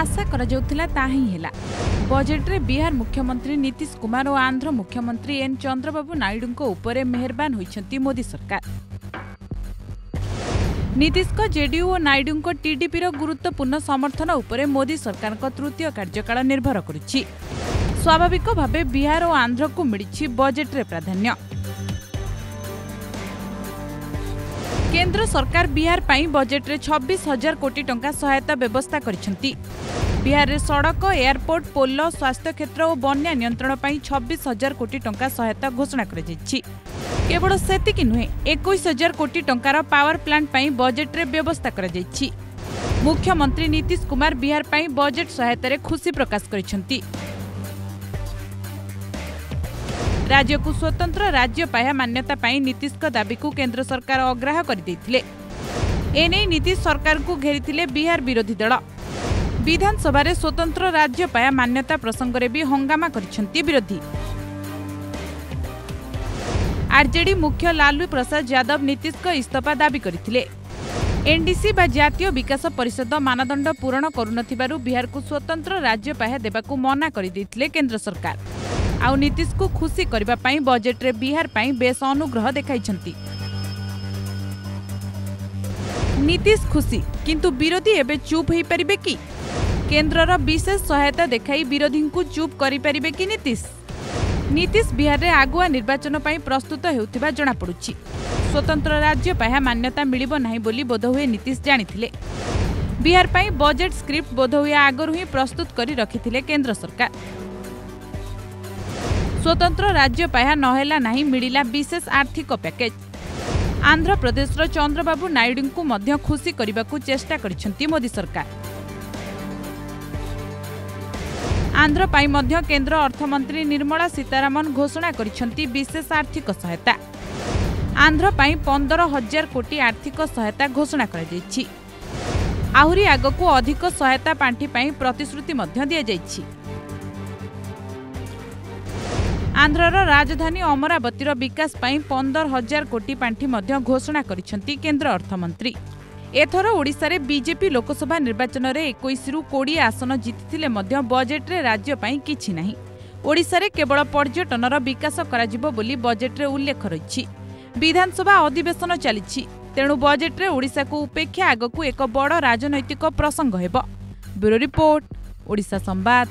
ଆଶା କରାଯାଉଥିଲା ତାହା ହିଁ ହେଲା। ବଜେଟ୍ରେ ବିହାର ମୁଖ୍ୟମନ୍ତ୍ରୀ ନୀତିଶ କୁମାର ଓ ଆନ୍ଧ୍ର ମୁଖ୍ୟମନ୍ତ୍ରୀ ଏନ୍ ଚନ୍ଦ୍ରବାବୁ ନାଇଡୁଙ୍କ ଉପରେ ମେହେରବାନ ହୋଇଛନ୍ତି ମୋଦି ସରକାର। ନୀତିଶଙ୍କ ଜେଡିୟୁ ଓ ନାଇଡୁଙ୍କ ଟିଡିପିର ଗୁରୁତ୍ୱପୂର୍ଣ୍ଣ ସମର୍ଥନ ଉପରେ ମୋଦି ସରକାରଙ୍କ ତୃତୀୟ କାର୍ଯ୍ୟକାଳ ନିର୍ଭର କରୁଛି। ସ୍ୱାଭାବିକ ଭାବେ ବିହାର ଓ ଆନ୍ଧ୍ରକୁ ମିଳିଛି ବଜେଟ୍ରେ ପ୍ରାଧାନ୍ୟ। କେନ୍ଦ୍ର ସରକାର ବିହାର ପାଇଁ ବଜେଟ୍ରେ ଛବିଶ ହଜାର କୋଟି ଟଙ୍କା ସହାୟତା ବ୍ୟବସ୍ଥା କରିଛନ୍ତି। ବିହାରରେ ସଡ଼କ ଏୟାରପୋର୍ଟ ପୋଲ ସ୍ୱାସ୍ଥ୍ୟ କ୍ଷେତ୍ର ଓ ବନ୍ୟା ନିୟନ୍ତ୍ରଣ ପାଇଁ ଛବିଶ ହଜାର କୋଟି ଟଙ୍କା ସହାୟତା ଘୋଷଣା କରାଯାଇଛି। କେବଳ ସେତିକି ନୁହେଁ ଏକୋଇଶ ହଜାର କୋଟି ଟଙ୍କାର ପାୱାର ପ୍ଲାଣ୍ଟ ପାଇଁ ବଜେଟ୍ରେ ବ୍ୟବସ୍ଥା କରାଯାଇଛି। ମୁଖ୍ୟମନ୍ତ୍ରୀ ନୀତିଶ କୁମାର ବିହାର ପାଇଁ ବଜେଟ୍ ସହାୟତାରେ ଖୁସି ପ୍ରକାଶ କରିଛନ୍ତି। ରାଜ୍ୟକୁ ସ୍ୱତନ୍ତ୍ର ରାଜ୍ୟ ପାହ୍ୟା ମାନ୍ୟତା ପାଇଁ ନୀତିଶଙ୍କ ଦାବିକୁ କେନ୍ଦ୍ର ସରକାର ଅଗ୍ରାହ୍ୟ କରିଦେଇଥିଲେ। ଏନେଇ ନୀତିଶ ସରକାରଙ୍କୁ ଘେରିଥିଲେ ବିହାର ବିରୋଧୀ ଦଳ। ବିଧାନସଭାରେ ସ୍ୱତନ୍ତ୍ର ରାଜ୍ୟ ପାହ୍ୟା ମାନ୍ୟତା ପ୍ରସଙ୍ଗରେ ବି ହଙ୍ଗାମା କରିଛନ୍ତି ବିରୋଧୀ। ଆର୍ଜେଡି ମୁଖ୍ୟ ଲାଲୁ ପ୍ରସାଦ ଯାଦବ ନୀତିଶଙ୍କ ଇସ୍ତଫା ଦାବି କରିଥିଲେ। ଏନ୍ଡିସି ବା ଜାତୀୟ ବିକାଶ ପରିଷଦ ମାନଦଣ୍ଡ ପୂରଣ କରୁନଥିବାରୁ ବିହାରକୁ ସ୍ୱତନ୍ତ୍ର ରାଜ୍ୟ ପାହ୍ୟା ଦେବାକୁ ମନା କରିଦେଇଥିଲେ କେନ୍ଦ୍ର ସରକାର। ଆଉ ନୀତିଶକୁ ଖୁସି କରିବା ପାଇଁ ବଜେଟ୍ରେ ବିହାର ପାଇଁ ବେଶ୍ ଅନୁଗ୍ରହ ଦେଖାଇଛନ୍ତି। ନୀତିଶ ଖୁସି କିନ୍ତୁ ବିରୋଧୀ ଏବେ ଚୁପ୍ ହୋଇପାରିବେ କି? କେନ୍ଦ୍ରର ବିଶେଷ ସହାୟତା ଦେଖାଇ ବିରୋଧୀଙ୍କୁ ଚୁପ୍ କରିପାରିବେ କି ନୀତିଶ? ନୀତିଶ ବିହାରରେ ଆଗୁଆ ନିର୍ବାଚନ ପାଇଁ ପ୍ରସ୍ତୁତ ହେଉଥିବା ଜଣାପଡ଼ୁଛି। ସ୍ୱତନ୍ତ୍ର ରାଜ୍ୟ ପାହ୍ୟା ମାନ୍ୟତା ମିଳିବ ନାହିଁ ବୋଲି ବୋଧହୁଏ ନୀତିଶ ଜାଣିଥିଲେ। ବିହାର ପାଇଁ ବଜେଟ୍ ସ୍କ୍ରିପ୍ଟ ବୋଧହୁଏ ଆଗରୁ ହିଁ ପ୍ରସ୍ତୁତ କରି ରଖିଥିଲେ କେନ୍ଦ୍ର ସରକାର। ସ୍ୱତନ୍ତ୍ର ରାଜ୍ୟ ପାହ୍ୟା ନହେଲା ନାହିଁ ମିଳିଲା ବିଶେଷ ଆର୍ଥିକ ପ୍ୟାକେଜ। ଆନ୍ଧ୍ରପ୍ରଦେଶର ଚନ୍ଦ୍ରବାବୁ ନାଇଡୁଙ୍କୁ ମଧ୍ୟ ଖୁସି କରିବାକୁ ଚେଷ୍ଟା କରିଛନ୍ତି ମୋଦି ସରକାର। ଆନ୍ଧ୍ର ପାଇଁ ମଧ୍ୟ କେନ୍ଦ୍ର ଅର୍ଥମନ୍ତ୍ରୀ ନିର୍ମଳା ସୀତାରାମନ ଘୋଷଣା କରିଛନ୍ତି ବିଶେଷ ଆର୍ଥିକ ସହାୟତା। ଆନ୍ଧ୍ର ପାଇଁ ପନ୍ଦର ହଜାର କୋଟି ଆର୍ଥିକ ସହାୟତା ଘୋଷଣା କରାଯାଇଛି। ଆହୁରି ଆଗକୁ ଅଧିକ ସହାୟତା ପାଣ୍ଠି ପାଇଁ ପ୍ରତିଶ୍ରୁତି ମଧ୍ୟ ଦିଆଯାଇଛି। ଆନ୍ଧ୍ରର ରାଜଧାନୀ ଅମରାବତୀର ବିକାଶ ପାଇଁ ପନ୍ଦର ହଜାର କୋଟି ପାଣ୍ଠି ମଧ୍ୟ ଘୋଷଣା କରିଛନ୍ତି କେନ୍ଦ୍ର ଅର୍ଥମନ୍ତ୍ରୀ। ଏଥର ଓଡ଼ିଶାରେ ବିଜେପି ଲୋକସଭା ନିର୍ବାଚନରେ ଏକୋଇଶରୁ କୋଡ଼ିଏ ଆସନ ଜିତିଥିଲେ ମଧ୍ୟ ବଜେଟ୍ରେ ରାଜ୍ୟ ପାଇଁ କିଛି ନାହିଁ। ଓଡ଼ିଶାରେ କେବଳ ପର୍ଯ୍ୟଟନର ବିକାଶ କରାଯିବ ବୋଲି ବଜେଟ୍ରେ ଉଲ୍ଲେଖ ରହିଛି। ବିଧାନସଭା ଅଧିବେଶନ ଚାଲିଛି। ତେଣୁ ବଜେଟ୍ରେ ଓଡ଼ିଶାକୁ ଉପେକ୍ଷା ଆଗକୁ ଏକ ବଡ଼ ରାଜନୈତିକ ପ୍ରସଙ୍ଗ ହେବ। ବ୍ୟୁରୋ ରିପୋର୍ଟ ଓଡ଼ିଶା ସମ୍ବାଦ।